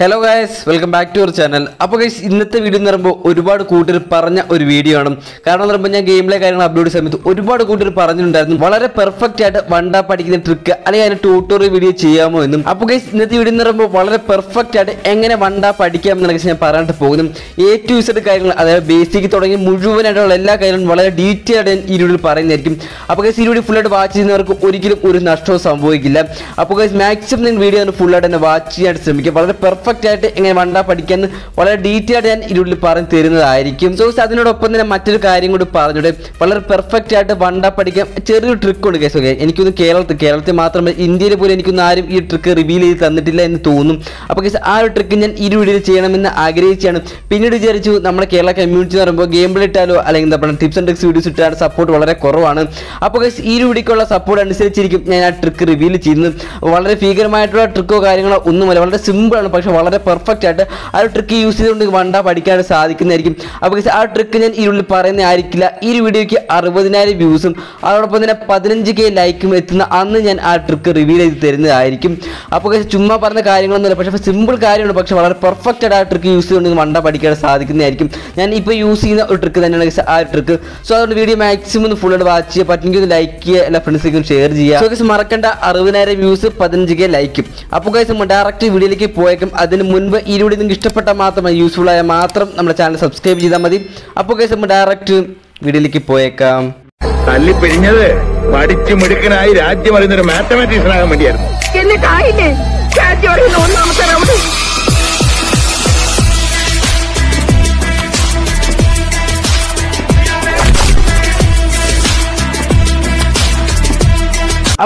Hello guys welcome back to our channel അപ്പോൾ guys ഇന്നത്തെ video എന്ന് പറയുമ്പോൾ ഒരുപാട് കൂട്ടർ പറഞ്ഞ ഒരു വീഡിയോ ആണ്. കാരണം എന്ന് പറയുമ്പോൾ ഞാൻ ഗെയിമിലെ കാര്യങ്ങൾ അപ്ലോഡ് സമയത്ത് ഒരുപാട് കൂട്ടർ പറഞ്ഞിട്ടുണ്ടായിരുന്നു. വളരെ പെർഫെക്റ്റ് ആയിട്ട് വണ്ട പഠിക്കുന്ന ട്രിക്ക് അല്ലെങ്കിൽ അതിന് ട്യൂട്ടോറിയൽ വീഡിയോ ചെയ്യാമോ എന്നും. അപ്പോൾ ഗൈസ് ഇന്നത്തെ വീഡിയോ എന്ന് പറയുമ്പോൾ വളരെ പെർഫെക്റ്റ് ആയിട്ട് എങ്ങനെ വണ്ട പഠിക്കാം എന്നുള്ള ഞാൻ പറയാനായിട്ട് പോകുന്നു. എ ടു ഇസഡ് കാര്യങ്ങൾ അതായത് ബേസിക് തുടങ്ങി മുഴുവനായിട്ടുള്ള എല്ലാ കാര്യങ്ങളും വളരെ ഡീറ്റെയിൽ ആയിട്ട് ഞാൻ ഈ വീഡിയോയിൽ പറയുന്നതായിരിക്കും. അപ്പോൾ ഗൈസ് ഈ വീഡിയോ ഫുള്ളായിട്ട് വാച്ച് ചെയ്യുന്നവർക്ക് ഒരിക്കലും ഒരു നഷ്ടവും സംഭവിക്കില്ല. അപ്പോൾ ഗൈസ് മാക്സിമം നിങ്ങൾ വീഡിയോ ഫുള്ളായിട്ട് തന്നെ വാച്ച് ചെയ്യാനായിട്ട് ശ്രമിക്കുക. വളരെ പെർഫെക്റ്റ് ആയിട്ട് എങ്ങനെ വണ്ട പഠിക്കാൻ വളരെ ഡീറ്റെയിൽ ആയിട്ട് ഞാൻ ഇതിനുള്ളിൽ പറഞ്ഞു തരുന്നതായിരിക്കും. സോ അതിനോടൊപ്പം തന്നെ മറ്റൊരു കാര്യം കൂടി പറഞ്ഞിട്ട് വളരെ പെർഫെക്റ്റ് ആയിട്ട് വണ്ട പഠിക്കാൻ ചെറിയൊരു ട്രിക്ക് ഉണ്ട് കേസ് ഓക്കെ എനിക്കൊന്ന് കേരളത്തിൽ കേരളത്തിൽ മാത്രമല്ല ഇന്ത്യയിൽ പോലും എനിക്കൊന്നും ആരും ഈ ട്രിക്ക് റിവീൽ ചെയ്ത് തന്നിട്ടില്ല എന്ന് തോന്നും. അപ്പോൾ കേസ് ആ ഒരു ട്രിക്ക് ഞാൻ ഈ വീഡിയോയിൽ ചെയ്യണമെന്ന് ആഗ്രഹിച്ചാണ് പിന്നീട് വിചാരിച്ചു നമ്മുടെ കേരള കമ്മ്യൂണിറ്റി എന്ന് പറയുമ്പോൾ ഗെയിം ഇട്ടാലോ അല്ലെങ്കിൽ എന്താ പറയുക ടിപ്സ് ആൻഡ് ട്രിക്സ് വീഡിയോസ് ഇട്ടാൽ സപ്പോർട്ട് വളരെ കുറവാണ്. അപ്പോൾ കേസ് ഈ വീഡിയോക്കുള്ള സപ്പോർട്ട് അനുസരിച്ചിരിക്കും ഞാൻ ആ ട്രിക്ക് റിവീൽ ചെയ്യുന്നത്. വളരെ ഭീകരമായിട്ടുള്ള ട്രിക്കോ കാര്യങ്ങളോ ഒന്നുമല്ല വളരെ സിമ്പിളാണ് പക്ഷെ വളരെ പെർഫെക്റ്റ് ആയിട്ട് ആ ഒരു ട്രിക്ക് യൂസ് ചെയ്തുകൊണ്ട് വണ്ട പഠിക്കാൻ സാധിക്കുന്നതായിരിക്കും. അപ്പോൾ ആ ട്രിക്ക് ഞാൻ ഈ ഉള്ളിൽ പറയുന്ന ആയിരിക്കില്ല. ഈ ഒരു വീഡിയോയ്ക്ക് അറുപതിനായിരം വ്യൂസും അതോടൊപ്പം തന്നെ പതിനഞ്ച് കെ ലൈക്കും എത്തുന്ന അന്ന് ഞാൻ ആ ട്രിക്ക് റിവീൽ ചെയ്ത് തരുന്നതായിരിക്കും. അപ്പോൾ ചുമ്മാ പറഞ്ഞ കാര്യങ്ങളൊന്നുമില്ല പക്ഷേ സിമ്പിൾ കാര്യമാണ്. പക്ഷെ വളരെ പെർഫെക്റ്റ് ആയിട്ട് ആ ട്രിക്ക് യൂസ് ചെയ്തുകൊണ്ട് വണ്ട പഠിക്കാൻ സാധിക്കുന്നതായിരിക്കും. ഞാൻ ഇപ്പോൾ യൂസ് ചെയ്യുന്ന ഒരു ട്രിക്ക് തന്നെയാണ് ആ ആ ട്രിക്ക് സോ അതുകൊണ്ട് വീഡിയോ മാക്സിമം ഫുൾ ആയിട്ട് വാച്ച് ചെയ്യുക. പറ്റുമെങ്കിൽ ഒന്ന് ലൈക്ക് ചെയ്യുക. എല്ലാ ഫ്രണ്ട്സിനും ഷെയർ ചെയ്യുക. സോ മറക്കേണ്ട അറുപതിനായിരം വ്യൂസ് പതിനഞ്ച് കെ ലൈക്കും അപ്പോൾ ഡയറക്റ്റ് വീഡിയോയിലേക്ക് പോയേക്കും. അതിന് മുൻപ് ഈ വീഡിയോ നിങ്ങൾക്ക് ഇഷ്ടപ്പെട്ട മാത്രം യൂസ്ഫുൾ ആയ മാത്രം നമ്മുടെ ചാനൽ സബ്സ്ക്രൈബ് ചെയ്താൽ മതി. അപ്പോൾ കേസ് നമ്മൾ ഡയറക്റ്റ് വീഡിയോയിലേക്ക് പോയേക്കാം. തല്ലിപ്പിരിഞ്ഞത് പഠിച്ചു മിടുക്കനായി രാജ്യം അറിയുന്ന ഒരു മാത്തമാറ്റീഷ്യനാകാൻ വേണ്ടിയായിരുന്നു. എന്നിട്ടായില്ലേ? രാജ്യം അറിയുന്ന ഒന്നാമത്തെ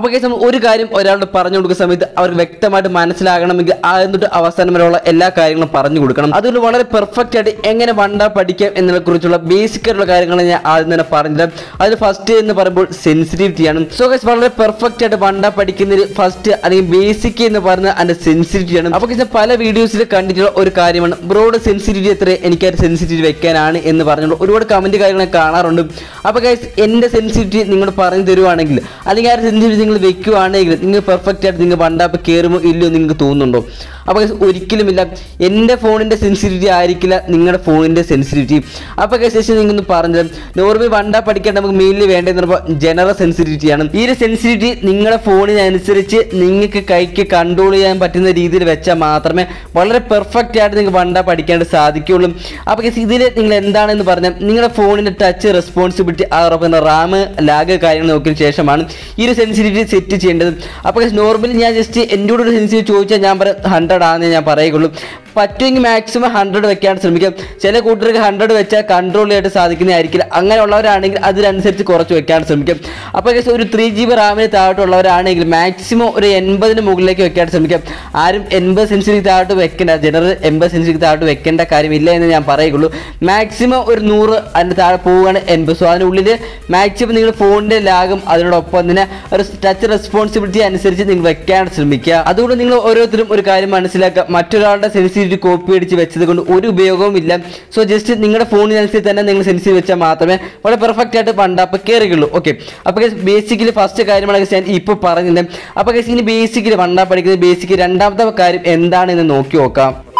അപ്പോൾ കേസ് നമ്മൾ ഒരു കാര്യം ഒരാളോട് പറഞ്ഞു കൊടുക്കുന്ന സമയത്ത് അവർ വ്യക്തമായിട്ട് മനസ്സിലാകണമെങ്കിൽ ആദ്യം തൊട്ട് അവസാനം വരെയുള്ള എല്ലാ കാര്യങ്ങളും പറഞ്ഞു കൊടുക്കണം. അതുകൊണ്ട് വളരെ പെർഫെക്റ്റ് ആയിട്ട് എങ്ങനെ വണ്ട പഠിക്കാം എന്നതിനെ കുറിച്ചുള്ള ബേസിക് ആയിട്ടുള്ള കാര്യങ്ങൾ ഞാൻ ആദ്യം തന്നെ പറഞ്ഞത്. അതിൽ ഫസ്റ്റ് എന്ന് പറയുമ്പോൾ സെൻസിറ്റിവിറ്റി ആണ്. സോ ഗൈസ് വളരെ പെർഫെക്റ്റ് ആയിട്ട് വണ്ട പഠിക്കുന്നതിൽ ഫസ്റ്റ് അല്ലെങ്കിൽ ബേസിക് എന്ന് പറയുന്നത് അതിന്റെ സെൻസിറ്റിവിറ്റി ആണ്. അപ്പോൾ കേസ് പല വീഡിയോസിൽ കണ്ടിട്ടുള്ള ഒരു കാര്യമാണ്. ബ്രോഡ് സെൻസിറ്റിവിറ്റി എത്ര എനിക്ക് ആ സെൻസിറ്റിവിറ്റി വെക്കാനാണ് എന്ന് പറഞ്ഞുള്ള. ഒരുപാട് കമന്റ് കാര്യങ്ങൾ കാണാറുണ്ട്. അപ്പോൾ ഗൈസ് എന്റെ സെൻസിറ്റിവിറ്റി നിങ്ങൾ പറഞ്ഞു തരുവാണെങ്കിൽ അല്ലെങ്കിൽ ആ സെൻസിറ്റിവിറ്റി നിങ്ങൾ വെക്കുവാണെങ്കിൽ നിങ്ങൾ പെർഫെക്റ്റ് ആയിട്ട് നിങ്ങൾ വണ്ടാപ്പ് കയറുമോ ഇല്ലയോ നിങ്ങൾക്ക് തോന്നുന്നുണ്ടോ? അപ്പോൾ ഒരിക്കലുമില്ല. എന്റെ ഫോണിന്റെ സെൻസിറ്റിവിറ്റി ആയിരിക്കില്ല നിങ്ങളുടെ ഫോണിന്റെ സെൻസിറ്റിവിറ്റി അപ്പോൾ ശേഷം നിങ്ങൊന്ന് പറഞ്ഞത് നോർമൽ വണ്ടാപ്പ് പഠിക്കാൻ നമുക്ക് മെയിനിൽ വേണ്ടതെന്ന് പറയുമ്പോൾ ജനറൽ സെൻസിറ്റിവിറ്റി ആണ്. ഈ ഒരു സെൻസിറ്റിവിറ്റി നിങ്ങളുടെ ഫോണിനനുസരിച്ച് നിങ്ങൾക്ക് കൈക്ക് കൺട്രോൾ ചെയ്യാൻ പറ്റുന്ന രീതിയിൽ വെച്ചാൽ മാത്രമേ വളരെ പെർഫെക്റ്റ് ആയിട്ട് നിങ്ങൾക്ക് വണ്ടാപ്പ് പഠിക്കാനായിട്ട് സാധിക്കുകയുള്ളൂ. അപ്പോൾ ഇതിൽ നിങ്ങൾ എന്താണെന്ന് പറഞ്ഞാൽ നിങ്ങളുടെ ഫോണിന്റെ ടച്ച് റെസ്പോൺസിബിലിറ്റി അതോടൊപ്പം റാം ലാഗ് കാര്യങ്ങൾ നോക്കിയതിന് ശേഷമാണ് ഈ ഒരു സെൻസിറ്റിവിറ്റി സെറ്റ് ചെയ്യേണ്ടത്. അപ്പോൾ നോർമലി ഞാൻ ജസ്റ്റ് കൂടെ ഒരു സെൻസിൽ ചോദിച്ചാൽ ഞാൻ പറയാം ഹൺഡ്രഡ് ആണെന്ന് ഞാൻ പറയുകയുള്ളൂ. പറ്റുമെങ്കിൽ മാക്സിമം ഹൺഡ്രഡ് വെക്കാൻ ശ്രമിക്കാം ചില കൂട്ടർക്ക് ഹൺഡ്രഡ് വെച്ചാൽ കൺട്രോൾ ചെയ്യാൻ സാധിക്കുന്നതായിരിക്കില്ല. അങ്ങനെയുള്ളവരാണെങ്കിൽ അതിനനുസരിച്ച് കുറച്ച് വെക്കാൻ ശ്രമിക്കാം അപ്പോൾ ഏകദേശം ഒരു ത്രീ ജി ബി റാമിന് താഴോട്ടുള്ളവരാണെങ്കിൽ മാക്സിമം ഒരു എൺപതിന് മുകളിലേക്ക് വെക്കാൻ ശ്രമിക്കാം ആരും എൺപത് സെൻസിലേക്ക് താഴോട്ട് വെക്കേണ്ട. ജനറൽ എൺപത് സെൻസിലേക്ക് താഴോട്ട് വെക്കേണ്ട കാര്യമില്ല എന്ന് ഞാൻ പറയുകയുള്ളൂ. മാക്സിമം ഒരു നൂറ് അതിന്റെ താഴെ പോവുകയാണ് എൺപത്. സോ അതിനുള്ളിൽ മാക്സിമം നിങ്ങൾ ഫോണിന്റെ ലാഗും അതിനോടൊപ്പം തന്നെ ഒരു ടച്ച് റെസ്പോൺസിബിലിറ്റി അനുസരിച്ച് നിങ്ങൾ വെക്കാൻ ശ്രമിക്കുക. അതുകൊണ്ട് നിങ്ങൾ ഓരോരുത്തരും ഒരു കാര്യം മനസ്സിലാക്കുക. മറ്റൊരാളുടെ സെൻസിറ്റിവിറ്റി കോപ്പി അടിച്ച് വെച്ചത് കൊണ്ട് ഒരു ഉപയോഗവും ഇല്ല. സോ ജസ്റ്റ് നിങ്ങളുടെ ഫോണിനനുസരിച്ച് തന്നെ നിങ്ങൾ സെൻസിറ്റീവ് വെച്ചാൽ മാത്രമേ വളരെ പെർഫെക്റ്റ് ആയിട്ട് പണ്ടപ്പ് കയറുകയുള്ളൂ ഓക്കെ അപ്പോൾ ബേസിക്കലി ഫസ്റ്റ് കാര്യമാണ് ഞാൻ ഇപ്പോൾ പറഞ്ഞത് അപ്പോൾ ഇനി ബേസിക്കലി വണ്ടാ പഠിക്കുന്നത് ബേസിക്കലി രണ്ടാമത്തെ കാര്യം എന്താണെന്ന് നോക്കി നോക്കാം.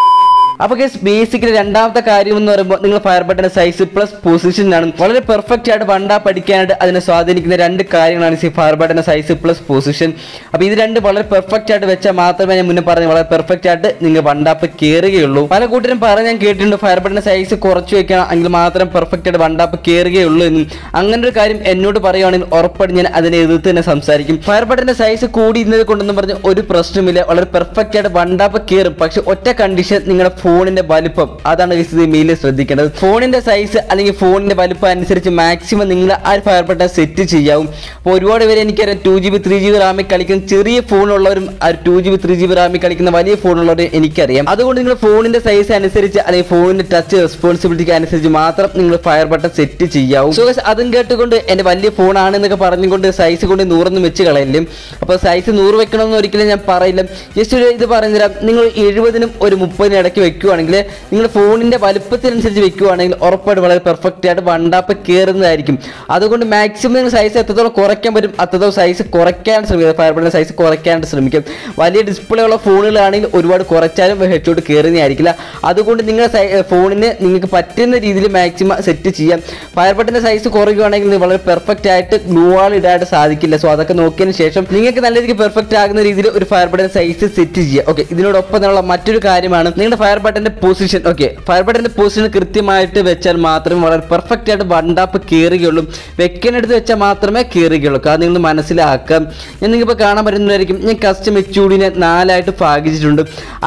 അപ്പോൾ ഗൈസ് ബേസിക്കലി രണ്ടാമത്തെ കാര്യം എന്ന് പറയുമ്പോൾ നിങ്ങൾ fire button size plus position ആണ് വളരെ പെർഫെക്റ്റ് ആയിട്ട് വണ്ടാ പഠിക്കാനായിട്ട് അതിനെ സ്വാധീനിക്കുന്ന രണ്ട് കാര്യങ്ങളാണ് ഈ fire button size plus position അപ്പോൾ ഇത് രണ്ട് വളരെ പെർഫെക്റ്റ് ആയിട്ട് വെച്ചാൽ മാത്രമേ ഞാൻ മുന്നേ പറഞ്ഞു വളരെ പെർഫെക്റ്റ് ആയിട്ട് നിങ്ങൾ വണ്ടാപ്പ് കയറുകയുള്ളൂ പല കൂട്ടരും പറഞ്ഞ് ഞാൻ കേട്ടിട്ടുണ്ട് ഫയർ ബട്ടൺ സൈസ് കുറച്ച് വെക്കണം എങ്കിൽ മാത്രം പെർഫെക്റ്റ് ആയിട്ട് വണ്ടാപ്പ് കയറുകയുള്ളൂ എന്നും. അങ്ങനെ ഒരു കാര്യം എന്നോട് പറയുകയാണെങ്കിൽ ഉറപ്പായിട്ട് ഞാൻ അതിനെ എതിർത്ത് തന്നെ സംസാരിക്കും. ഫയർ ബട്ടന്റെ സൈസ് കൂടി ഇന്നത് കൊണ്ടെന്ന് പറഞ്ഞ് ഒരു പ്രശ്നമില്ല വളരെ പെർഫെക്റ്റ് ആയിട്ട് വണ്ടാപ്പ് കയറും പക്ഷെ ഒറ്റ കണ്ടീഷൻ നിങ്ങളുടെ ഫോണിന്റെ വലുപ്പം. അതാണ് മെയിൽ ശ്രദ്ധിക്കേണ്ടത്. ഫോണിന്റെ സൈസ് അല്ലെങ്കിൽ ഫോണിന്റെ വലുപ്പം അനുസരിച്ച് മാക്സിമം നിങ്ങൾ ആ ഫയർ ബട്ടൺ സെറ്റ് ചെയ്യാവും. അപ്പോൾ ഒരുപാട് പേര് എനിക്കറിയാം two G B three G B റാമിൽ കളിക്കുന്ന ചെറിയ ഫോണുള്ളവരും ആ two G B three G B റാമിൽ കളിക്കുന്ന വലിയ ഫോണുള്ളവരും എനിക്കറിയാം. അതുകൊണ്ട് നിങ്ങൾ ഫോണിന്റെ സൈസ് അനുസരിച്ച് അല്ലെങ്കിൽ ഫോണിന്റെ ടച്ച് റെസ്പോൺസിബിലിറ്റിക്ക് അനുസരിച്ച് മാത്രം നിങ്ങൾ ഫയർ ബട്ടൺ സെറ്റ് ചെയ്യാവും. സോ അതും കേട്ടുകൊണ്ട് എന്റെ വലിയ ഫോണാണ് എന്നൊക്കെ പറഞ്ഞുകൊണ്ട് സൈസ് കൊണ്ട് നൂറൊന്നും വെച്ച് കളയല്ലേ അപ്പോൾ സൈസ് നൂറ് വെക്കണമെന്ന് ഒരിക്കലും ഞാൻ പറയില്ല. ജസ്റ്റ് ഒരു ഇത് പറഞ്ഞുതരാം. നിങ്ങൾ എഴുപതിനും ഒരു മുപ്പതിനും ഇടയ്ക്ക് വെക്കുക വെക്കുവാണെങ്കിൽ നിങ്ങൾ ഫോണിന്റെ വലുപ്പത്തിനനുസരിച്ച് വെക്കുവാണെങ്കിൽ ഉറപ്പായിട്ട് വളരെ പെർഫെക്റ്റ് ആയിട്ട് വണ്ടാപ്പ് കയറുന്നതായിരിക്കും അതുകൊണ്ട് മാക്സിമം നിങ്ങൾ സൈസ് എത്രത്തോളം കുറയ്ക്കാൻ പറ്റും അത്രത്തോളം സൈസ് കുറയ്ക്കാൻ ശ്രമിക്കുക. ഫയർബോൾട്ടിന്റെ സൈസ് കുറയ്ക്കാനായിട്ട് ശ്രമിക്കും വലിയ ഡിസ്പ്ലേ ഉള്ള ഫോണുകളാണെങ്കിൽ ഒരുപാട് കുറച്ചാലും ഹെഡ്ഷോട്ട് കയറുന്നതായിരിക്കില്ല അതുകൊണ്ട് നിങ്ങളുടെ ഫോണിന് നിങ്ങൾക്ക് പറ്റുന്ന രീതിയിൽ മാക്സിമം സെറ്റ് ചെയ്യാം. ഫയർബോട്ടിന്റെ സൈസ് കുറയുകയാണെങ്കിൽ വളരെ പെർഫെക്റ്റ് ആയിട്ട് ഗ്ലൂവാൾ ഇടാനായിട്ട് സാധിക്കില്ല. സോ അതൊക്കെ നോക്കിയതിന് ശേഷം നിങ്ങൾക്ക് നല്ല രീതിക്ക് പെർഫെക്റ്റ് ആകുന്ന രീതിയിൽ ഒരു ഫയർ ബട്ടന്റെ സൈസ് സെറ്റ് ചെയ്യുക. ഓക്കെ ഇതിനോടൊപ്പം തന്നെയുള്ള മറ്റൊരു കാര്യമാണ് നിങ്ങളുടെ ഫയർ ബട്ടന്റെ പൊസിഷൻ ഓക്കെ ഫയർ ബട്ടന്റെ പൊസിഷൻ കൃത്യമായിട്ട് വെച്ചാൽ മാത്രമേ വളരെ പെർഫെക്റ്റ് ആയിട്ട് വണ്ടാപ്പ് കയറുകയുള്ളൂ വെക്കാനെടുത്ത് വെച്ചാൽ മാത്രമേ കയറുകയുള്ളൂ കാരണം നിങ്ങൾ മനസ്സിലാക്കാം ഞാൻ നിങ്ങൾക്ക് കാണാൻ പറ്റുന്നതായിരിക്കും. ഞാൻ കസ്റ്റം എച്ച് ഡിനെ നാലായിട്ട് ഭാഗിച്ചിട്ടുണ്ട്.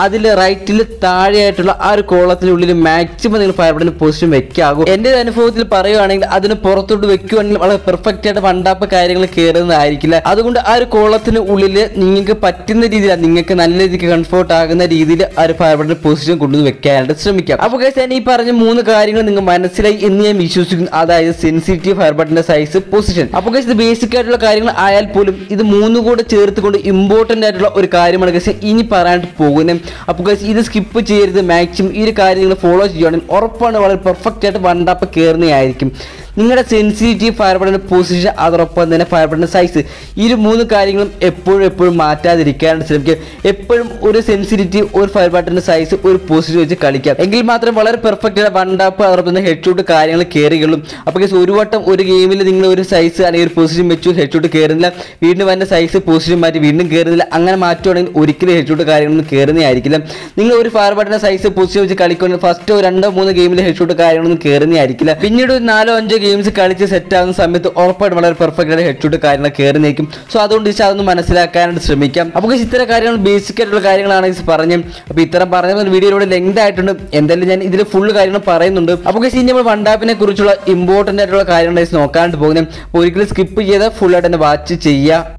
അതിൽ റൈറ്റിൽ താഴെയായിട്ടുള്ള ആ ഒരു കോളത്തിനുള്ളിൽ മാക്സിമം നിങ്ങൾ ഫയർ ബട്ടന്റെ പൊസിഷൻ വെക്കാകും എന്റെ അനുഭവത്തിൽ പറയുകയാണെങ്കിൽ അതിന് പുറത്തോട്ട് വെക്കുവാണെങ്കിൽ വളരെ പെർഫെക്റ്റ് ആയിട്ട് വണ്ടാപ്പ് കാര്യങ്ങൾ കയറുന്നതായിരിക്കില്ല അതുകൊണ്ട് ആ ഒരു കോളത്തിന് ഉള്ളിൽ നിങ്ങൾക്ക് പറ്റുന്ന രീതിയിലാണ് നിങ്ങൾക്ക് നല്ല രീതിക്ക് കംഫോർട്ട് ആകുന്ന രീതിയിൽ ആ ഒരു ഫയർ ബട്ടൺ പൊസിഷൻ കൊണ്ടുവന്ന് വെക്കാനായിട്ട് ശ്രമിക്കാം. അപ്പോൾ കേസ് ഞാൻ ഈ പറഞ്ഞ മൂന്ന് കാര്യങ്ങൾ നിങ്ങൾ മനസ്സിലായി എന്ന് ഞാൻ വിശ്വസിക്കുന്നു. അതായത് സെൻസിറ്റീവ് ഫയർ ബട്ടന്റെ സൈസ് പൊസിഷൻ അപ്പോൾ കേസ് ഇത് ബേസിക് ആയിട്ടുള്ള കാര്യങ്ങൾ ആയാൽ പോലും ഇത് മൂന്നും കൂടെ ചേർത്തുകൊണ്ട് ഇമ്പോർട്ടന്റ് ആയിട്ടുള്ള ഒരു കാര്യമാണ് കേസ് ഇനി പറയാനായിട്ട് പോകുന്നത് അപ്പോൾ കേസ് ഇത് സ്കിപ്പ് ചെയ്യരുത്. മാക്സിമം ഈ ഒരു കാര്യം നിങ്ങൾ ഫോളോ ചെയ്യുകയാണെങ്കിൽ ഉറപ്പാണ് വളരെ പെർഫെക്റ്റ് ആയിട്ട് വണ്ടാപ്പ് കയറുന്നതായിരിക്കും. നിങ്ങളുടെ സെൻസിറ്റീവ് ഫയർ ബട്ടന്റെ പൊസിഷൻ അതോടൊപ്പം തന്നെ ഫയർ ബട്ടന്റെ സൈസ് ഈ മൂന്ന് കാര്യങ്ങളും എപ്പോഴും എപ്പോഴും മാറ്റാതിരിക്കാനായിട്ട് ശ്രമിക്കുക. എപ്പോഴും ഒരു സെൻസിറ്റീവ് ഒരു ഫയർ ബട്ടന്റെ സൈസ് ഒരു പൊസിഷൻ വെച്ച് കളിക്കാം എങ്കിൽ മാത്രം വളരെ പെർഫെക്റ്റ് ആയിട്ട് വണ്ടാപ്പ് അതോടൊപ്പം തന്നെ ഹെഡ് ഷൂട്ട് കാര്യങ്ങൾ കയറികളും അപ്പോൾ കേസ് ഒരു വട്ടം ഒരു ഗെയിമിൽ നിങ്ങൾ ഒരു സൈസ് അല്ലെങ്കിൽ ഒരു പൊസിഷൻ വെച്ചു ഹെഡ് ഷൂട്ട് കയറുന്നില്ല വീണ്ടും അതിന്റെ സൈസ് പൊസിഷൻ മാറ്റി വീണ്ടും കയറുന്നില്ല അങ്ങനെ മാറ്റുവാണെങ്കിൽ ഒരിക്കലും ഹെഡ് ഷൂട്ട് കാര്യങ്ങളൊന്നും കയറുന്നതായിരിക്കില്ല നിങ്ങൾ ഒരു ഫയർ ബട്ടന്റെ സൈസ് പൊസിഷൻ വെച്ച് കളിക്കുകയാണെങ്കിൽ ഫസ്റ്റ് രണ്ടോ മൂന്നോ ഗെയിമിൽ ഹെഡ് ഷൂട്ട് കാര്യങ്ങളൊന്നും കയറുന്നതായിരിക്കില്ല പിന്നീട് ഒരു നാലോ അഞ്ചോ ഗെയിംസ് കളിച്ച് സെറ്റ് ആകുന്ന സമയത്ത് ഉറപ്പായിട്ട് വളരെ പെർഫെക്റ്റ് ആയിട്ട് ഹെഡ് ഷൂട്ട് കാര്യങ്ങൾ കയറി നിൽക്കും. സോ അതുകൊണ്ട് ഇച്ച് അതൊന്ന് മനസ്സിലാക്കാനായിട്ട് ശ്രമിക്കാം. അപ്പോൾ ഇത്തരം കാര്യങ്ങൾ ബേസിക് ആയിട്ടുള്ള കാര്യങ്ങളാണ് ഇത് പറഞ്ഞു അപ്പോൾ ഇത്തരം പറഞ്ഞ വീഡിയോയിലൂടെ ലെങ്ത് ആയിട്ടുണ്ട്. എന്തായാലും ഞാൻ ഇതിൽ ഫുൾ കാര്യങ്ങൾ പറയുന്നുണ്ട്. അപ്പോൾ ഇനി നമ്മൾ വണ്ടാപ്പിനെ കുറിച്ചുള്ള ഇമ്പോർട്ടന്റ് ആയിട്ടുള്ള കാര്യങ്ങൾ നോക്കാനായിട്ട് പോകുന്നത്. ഒരിക്കലും സ്കിപ്പ് ചെയ്ത് ഫുൾ ആയിട്ട് തന്നെ വാച്ച് ചെയ്യുക.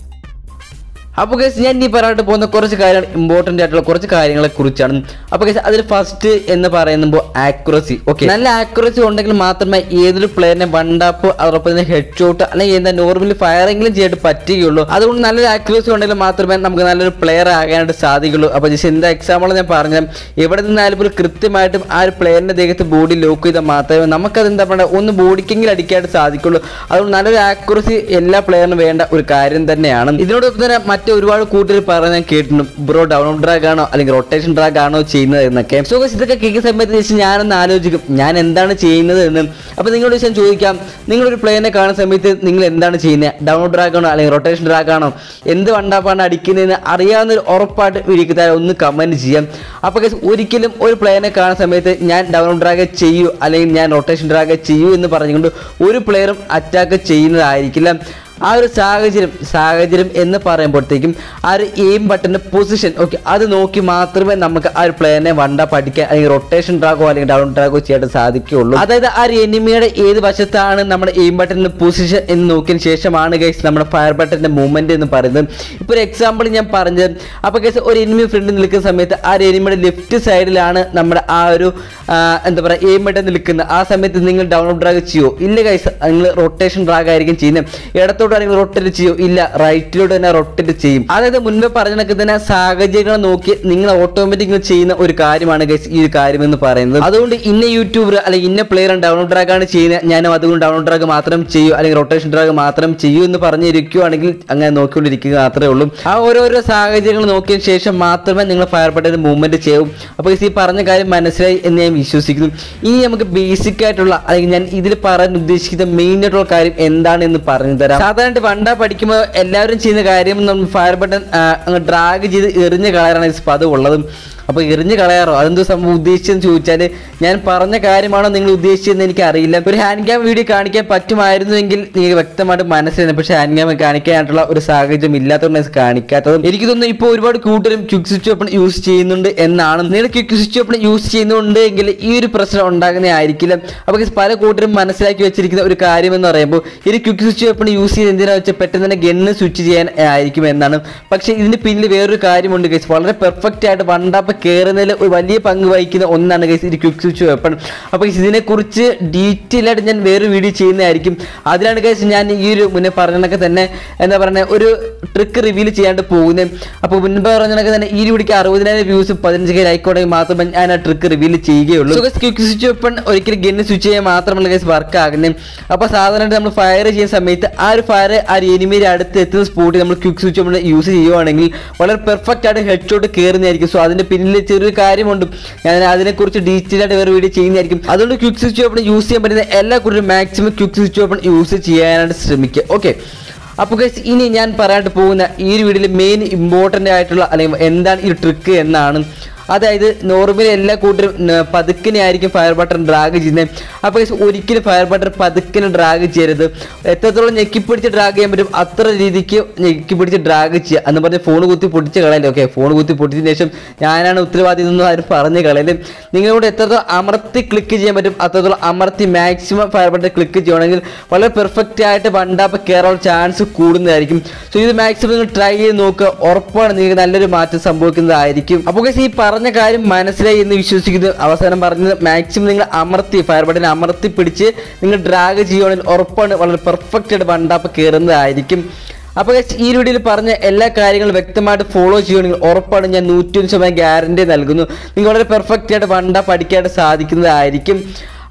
അപ്പോൾ കേസ് ഞാൻ ഇനി പറയാനായിട്ട് പോകുന്ന കുറച്ച് കാര്യങ്ങൾ ഇമ്പോർട്ടന്റ് ആയിട്ടുള്ള കുറച്ച് കാര്യങ്ങളെ കുറിച്ചാണ്. അപ്പോൾ കേസ് അതിൽ ഫസ്റ്റ് എന്ന് പറയുമ്പോൾ ആക്യുറസി ഓക്കെ നല്ല ആക്യുറസി ഉണ്ടെങ്കിൽ മാത്രമേ ഏതൊരു പ്ലെയറിനെ വണ്ടാപ്പ് അതോടൊപ്പം തന്നെ ഹെഡ് ഷോട്ട് അല്ലെങ്കിൽ എന്താ നോർമലി ഫയറെങ്കിലും ചെയ്തിട്ട് പറ്റുകയുള്ളൂ. അതുകൊണ്ട് നല്ലൊരു ആക്യുറസി ഉണ്ടെങ്കിൽ മാത്രമേ നമുക്ക് നല്ലൊരു പ്ലെയർ ആകാനായിട്ട് സാധിക്കുള്ളൂ അപ്പോൾ ജസ്റ്റ് എന്താ എക്സാമ്പിൾ ഞാൻ പറഞ്ഞാൽ എവിടെ നിന്നാലും പോലും കൃത്യമായിട്ടും ആ ഒരു പ്ലെയറിന്റെ ദേഹത്ത് ബോഡി ലോക്ക് ചെയ്താൽ മാത്രമേ നമുക്കത് എന്താ പറയുക ഒന്ന് ബോഡിക്കെങ്കിലും അടിക്കാനായിട്ട് സാധിക്കുള്ളൂ അതുകൊണ്ട് നല്ലൊരു ആക്യുറസി എല്ലാ പ്ലെയറിനും വേണ്ട ഒരു കാര്യം തന്നെയാണ്. ഇതിനോടൊപ്പം തന്നെ മറ്റ് ഒരുപാട് പറഞ്ഞ് ഞാൻ കേട്ടിട്ടുണ്ട്. ബ്രോ ഡൗൺ ഡ്രാഗ് ആണോ അല്ലെങ്കിൽ റൊട്ടേഷൻ ഡ്രാഗ് ആണോ ചെയ്യുന്നത് എന്നൊക്കെ. സോ ഇതൊക്കെ കേൾക്കുന്ന സമയത്ത് വെച്ച് ഞാനൊന്ന് ആലോചിക്കും. ഞാൻ എന്താണ് ചെയ്യുന്നത് എന്ന്. അപ്പോൾ നിങ്ങളോട് ഞാൻ ചോദിക്കാം. നിങ്ങളൊരു പ്ലെയറിനെ കാണുന്ന സമയത്ത് നിങ്ങൾ എന്താണ് ചെയ്യുന്നത്? ഡൗൺ ഡ്രാഗ് ആണോ അല്ലെങ്കിൽ റൊട്ടേഷൻ ഡ്രാഗ് ആണോ? എന്ത് വണ്ടാപ്പാണ് അടിക്കുന്നതെന്ന് അറിയാവുന്നൊരു ഉറപ്പായിട്ട് വീഡിയോക്ക് ഒന്ന് കമന്റ് ചെയ്യാം. അപ്പോൾ guys, ഒരിക്കലും ഒരു പ്ലെയറിനെ കാണുന്ന സമയത്ത് ഞാൻ ഡൗൺ ഡ്രാഗ് ചെയ്യൂ അല്ലെങ്കിൽ ഞാൻ റൊട്ടേഷൻ ഡ്രാഗ് ചെയ്യൂ എന്ന് പറഞ്ഞുകൊണ്ട് ഒരു പ്ലെയറും അറ്റാക്ക് ചെയ്യുന്നതായിരിക്കില്ല. ആ ഒരു സാഹചര്യം സാഹചര്യം എന്ന് പറയുമ്പോഴത്തേക്കും ആ ഒരു എയിം ബട്ടന്റെ പൊസിഷൻ ഓക്കെ അത് നോക്കി മാത്രമേ നമുക്ക് ആ ഒരു പ്ലെയറിനെ വണ്ട പഠിക്കാൻ അല്ലെങ്കിൽ റൊട്ടേഷൻ ഡ്രാഗോ അല്ലെങ്കിൽ ഡൗൺ ഡ്രാഗോ ചെയ്യാൻ സാധിക്കുകയുള്ളൂ. അതായത് ആ ഒരു എനിമിയുടെ ഏത് വശത്താണ് നമ്മുടെ എയിം ബട്ടന്റെ പൊസിഷൻ എന്ന് നോക്കിയതിന് ശേഷമാണ് ഗൈസ് നമ്മുടെ ഫയർ ബട്ടന്റെ മൂവ്മെന്റ് എന്ന് പറയുന്നത്. ഇപ്പോൾ ഒരു എക്സാമ്പിൾ ഞാൻ പറഞ്ഞത് അപ്പോൾ ഗൈസ് ഒരു എനിമി ഫ്രണ്ടിൽ നിൽക്കുന്ന സമയത്ത് ആ ഒരു എനിമിയുടെ ലെഫ്റ്റ് സൈഡിലാണ് നമ്മുടെ ആ ഒരു എന്താ പറയുക എയിം ബട്ടൻ നിൽക്കുന്നത്. ആ സമയത്ത് നിങ്ങൾ ഡൗൺ ഡ്രാഗ് ചെയ്യുമോ ഇല്ല ഗൈസ് നിങ്ങൾ റൊട്ടേഷൻ ഡ്രാഗ് ആയിരിക്കും ചെയ്യുന്നത്. ഇടത്തോട്ടാണെങ്കിൽ റൊട്ടേറ്റ് ചെയ്യും. ഇല്ല റൈറ്റിലോട്ട് തന്നെ റൊട്ടേറ്റ് ചെയ്യും. അതായത് മുൻപേ പറഞ്ഞ കണക്ക് തന്നെ സാഹചര്യങ്ങൾ നോക്കി നിങ്ങൾ ഓട്ടോമാറ്റിക് ചെയ്യുന്ന ഒരു കാര്യമാണ് ഗൈസ് ഈ ഒരു കാര്യം എന്ന് പറയുന്നത്. അതുകൊണ്ട് ഇന്ന യൂട്യൂബർ അല്ലെങ്കിൽ ഇന്ന പ്ലെയർ ഡൗൺലോഡ് ഡ്രാഗ് ആണ് ചെയ്യുന്നത്. ഞാനും അതുകൊണ്ട് ഡൗൺലോഡ് ഡ്രാഗ് മാത്രം ചെയ്യൂ അല്ലെങ്കിൽ റൊട്ടേഷൻ ഡ്രാഗ് മാത്രം ചെയ്യൂ എന്ന് പറഞ്ഞിരിക്കുകയാണെങ്കിൽ അങ്ങനെ നോക്കിക്കൊണ്ടിരിക്കുക മാത്രമേ ഉള്ളൂ. ആ ഓരോരോ സാഹചര്യങ്ങൾ നോക്കിയ ശേഷം മാത്രമേ നിങ്ങൾ ഫയർ ബട്ടൺ മൂവ്മെന്റ് ചെയ്യൂ. അപ്പോൾ ഈ പറഞ്ഞ കാര്യം മനസ്സിലായി എന്ന് ഞാൻ വിശ്വസിക്കുന്നു. ഇനി നമുക്ക് ബേസിക് ആയിട്ടുള്ള അല്ലെങ്കിൽ ഞാൻ ഇതിൽ പറയാൻ ഉദ്ദേശിക്കുന്ന മെയിൻ ആയിട്ടുള്ള കാര്യം എന്താണ് എന്ന് പറഞ്ഞു തരാം. സാധാരണ വണ്ട പഠിക്കുമ്പോൾ എല്ലാവരും ചെയ്യുന്ന കാര്യം ഫയർ ബട്ടൺ ഡ്രാഗ് ചെയ്ത് എറിഞ്ഞ കളയാറാണ് ഈ പതിവുള്ളത് അപ്പോൾ എറിഞ്ഞ് കളയാറോ? അതെന്തോ സംഭവം ഉദ്ദേശിച്ചെന്ന് ചോദിച്ചാൽ ഞാൻ പറഞ്ഞ കാര്യമാണോ നിങ്ങൾ ഉദ്ദേശിച്ചതെന്ന് എനിക്ക് അറിയില്ല ഒരു ഹാൻഡ് ക്യാം വീഡിയോ കാണിക്കാൻ പറ്റുമായിരുന്നുവെങ്കിൽ നിങ്ങൾക്ക് വ്യക്തമായിട്ട് മനസ്സിലായി പക്ഷേ ഹാൻഡ് ക്യാം കാണിക്കാനായിട്ടുള്ള ഒരു സാഹചര്യം ഇല്ലാത്തതുകൊണ്ട് കാണിക്കാത്തതും എനിക്ക് തോന്നുന്നു ഇപ്പോൾ ഒരുപാട് കൂട്ടരും ക്വിക്ക് സ്വിച്ച് ഓപ്പൺ യൂസ് ചെയ്യുന്നുണ്ട് എന്നാണ്. നിങ്ങൾ ക്വിക്ക് സ്വിച്ച് ഓപ്പൺ യൂസ് ചെയ്യുന്നുണ്ട് എങ്കിൽ ഈ ഒരു പ്രശ്നം ഉണ്ടാകുന്നതായിരിക്കില്ല. അപ്പോൾ guys, പല കൂട്ടരും മനസ്സിലാക്കി വെച്ചിരിക്കുന്ന ഒരു കാര്യം എന്ന് പറയുമ്പോൾ ഈ ക്വിക്ക് സ്വിച്ച് ഓപ്പൺ യൂസ് ചെയ്യുന്നത് എന്തിനാ വെച്ചാൽ പെട്ടെന്ന് തന്നെ ഗണ്ണ് സ്വിച്ച് ചെയ്യാൻ ആയിരിക്കും എന്നാണ്. പക്ഷേ ഇതിന് പിന്നിൽ വേറൊരു കാര്യമുണ്ട് വളരെ പെർഫെക്റ്റ് ആയിട്ട് വണ്ടാപ്പ് കയറുന്നതിൽ ഒരു വലിയ പങ്ക് വഹിക്കുന്ന ഒന്നാണ് ഗൈസ് ഈ ക്വിക്ക് സ്വിച്ച് വെപ്പൺ അപ്പോൾ ഇതിനെക്കുറിച്ച് ഡീറ്റെയിൽ ആയിട്ട് ഞാൻ വേറൊരു വീഡിയോ ചെയ്യുന്നതായിരിക്കും. അതിലാണ് ഗൈസ് ഞാൻ ഈ ഒരു മുന്നേ പറഞ്ഞതൊക്കെ തന്നെ എന്താ പറയുക ഒരു ട്രിക്ക് റിവീൽ ചെയ്യാണ്ട് പോകുന്നത് അപ്പോൾ മുൻപ് പറഞ്ഞതൊക്കെ തന്നെ ഈ വീഡിയോക്ക് അറുപതിനായിരം വ്യൂസ് പതിനഞ്ച് കെ ലൈക്കോടെങ്കിൽ മാത്രമേ ഞാൻ ആ ട്രിക്ക് റിവീൽ ചെയ്യുകയുള്ളൂ. ക്വിക്ക് സ്വിച്ച് വെപ്പൺ ഒരിക്കലും ഗണ്ണ് സ്വിച്ച് ചെയ്യാൻ മാത്രമല്ല ഗൈസ് വർക്ക് ആകുന്നത് അപ്പോൾ സാധാരണ നമ്മൾ ഫയർ ചെയ്യുന്ന സമയത്ത് ആ ഒരു ഫയർ ആ ഒരു എനിമിയുടെ അടുത്ത് എത്തുന്ന സ്പോട്ടിൽ നമ്മൾ ക്വിക്ക് സ്വിച്ച് വെപ്പൺ യൂസ് ചെയ്യുവാണെങ്കിൽ വളരെ പെർഫെക്റ്റ് ആയിട്ട് ഹെഡ് ഷോട്ട് കയറുന്നതായിരിക്കും സോ അതിന്റെ പിന്നിൽ ചെറിയൊരു കാര്യമുണ്ട്. ഞാൻ അതിനെക്കുറിച്ച് ഡീറ്റെയിൽ ആയിട്ട് വേറെ വീഡിയോ ചെയ്യുന്നതായിരിക്കും. അതുകൊണ്ട് ക്വിക്ക് സ്വിച്ച് ഓപ്പൺ യൂസ് ചെയ്യാൻ പറ്റുന്ന എല്ലാ കുറിച്ചും maximum quick switch open use ചെയ്യാനായിട്ട് ശ്രമിക്കുക. ഓക്കെ അപ്പോൾ ഗൈസ് ഇനി ഞാൻ പറയാനായിട്ട് പോകുന്ന ഈ ഒരു വീഡിയോയിൽ മെയിൻ ഇമ്പോർട്ടന്റ് ആയിട്ടുള്ള അല്ലെങ്കിൽ എന്താണ് ഈ ട്രിക്ക് എന്നാണ് അതായത് നോർമലി എല്ലാ കൂട്ടരും പതുക്കിനെ ആയിരിക്കും ഫയർ ബട്ടൺ ഡ്രാഗ് ചെയ്യുന്നത് അപ്പോൾ ഒരിക്കലും ഫയർ ബട്ടൺ പതുക്കിനെ ഡ്രാഗ് ചെയ്യരുത്. എത്രത്തോളം ഞെക്കി പിടിച്ച് ഡ്രാഗ് ചെയ്യാൻ പറ്റും അത്ര രീതിക്ക് ഞെക്കി പിടിച്ച് ഡ്രാഗ് ചെയ്യുക എന്ന് പറഞ്ഞ് ഫോൺ കുത്തി പൊട്ടിച്ച് കളയല്ലേ? ഓക്കെ ഫോൺ കുത്തി പൊട്ടിച്ചതിന് ശേഷം ഞാനാണ് ഉത്തരവാദി എന്നൊന്നും ആരും പറഞ്ഞ് കളയൽ നിങ്ങളോട് എത്രത്തോളം അമർത്തി ക്ലിക്ക് ചെയ്യാൻ പറ്റും അത്രത്തോളം അമർത്തി മാക്സിമം ഫയർ ബട്ടൺ ക്ലിക്ക് ചെയ്യുകയാണെങ്കിൽ വളരെ പെർഫെക്റ്റ് ആയിട്ട് വണ്ടാപ്പ് കയറാനുള്ള ചാൻസ് കൂടുന്നതായിരിക്കും. സോ ഇത് മാക്സിമം നിങ്ങൾ ട്രൈ ചെയ്ത് നോക്കുക ഉറപ്പാണ് നിങ്ങൾക്ക് നല്ലൊരു മാറ്റം സംഭവിക്കുന്നതായിരിക്കും. അപ്പോൾ ഈ പറഞ്ഞ കാര്യം മനസ്സിലായി എന്ന് വിശ്വസിക്കുന്നു. അവസാനം പറഞ്ഞത് മാക്സിമം നിങ്ങൾ അമർത്തി ഫയർ ബട്ടൺ അമർത്തി പിടിച്ച് നിങ്ങൾ ഡ്രാഗ് ചെയ്യുകയാണെങ്കിൽ ഉറപ്പാണ് വളരെ പെർഫെക്റ്റ് ആയിട്ട് വണ്ടാപ്പ് കയറുന്നതായിരിക്കും അപ്പോൾ ഈ വീഡിയോയിൽ പറഞ്ഞ എല്ലാ കാര്യങ്ങളും വ്യക്തമായിട്ട് ഫോളോ ചെയ്യുകയാണെങ്കിൽ ഉറപ്പാണ് ഞാൻ നൂറ്റി ഒന്ന് ശതമാനം ഗ്യാരണ്ടി നൽകുന്നു. നിങ്ങൾ വളരെ പെർഫെക്റ്റ് ആയിട്ട് വണ്ട പഠിക്കാനായിട്ട് സാധിക്കുന്നതായിരിക്കും.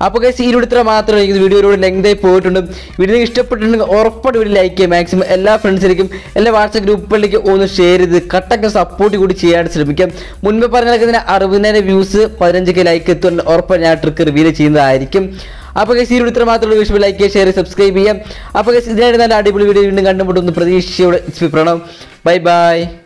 അപ്പോൾ കേസ് ഈ ഇത്ര മാത്രമേ എനിക്ക് വീഡിയോയിലൂടെ ലെങ്ത് ആയി പോയിട്ടുണ്ട് വീഡിയോ ഇഷ്ടപ്പെട്ടിട്ടുണ്ടെങ്കിൽ ഉറപ്പായിട്ട് വീഡിയോ ലൈക്ക് ചെയ്യുക. മാക്സിമം എല്ലാ ഫ്രണ്ട്സിലേക്കും എല്ലാ വാട്സപ്പ് ഗ്രൂപ്പുകളിലേക്ക് ഒന്ന് ഷെയർ ചെയ്ത് കട്ടൊക്കെ സപ്പോർട്ട് കൂടി ചെയ്യാൻ ശ്രമിക്കാം. മുൻപ് പറഞ്ഞ അറുപതിനായിരം വ്യൂസ് പതിനഞ്ച് കെ ലൈക്ക് എത്തുന്ന ഉറപ്പാണ് ഞാൻ ട്രിക്ക് റിവീൽ ചെയ്യുന്നതായിരിക്കും. അപ്പോൾ കേസ് ഈ ഇത്ര മാത്രമേ വിഷയം ലൈക്ക് ഷെയർ സബ്സ്ക്രൈബ് ചെയ്യാം. അപ്പോൾ കേസ് ഇതിനായിട്ട് നല്ല അടിപൊളി വീഡിയോ വീണ്ടും കണ്ടുമുട്ടുന്നു പ്രതീക്ഷയോടെ പ്രണവ്. Bye bye